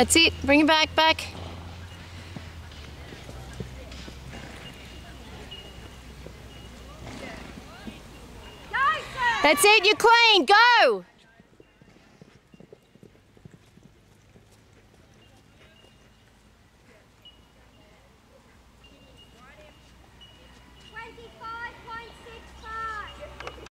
That's it. Bring it back, back. That's it, you're clean, go! Twenty-five.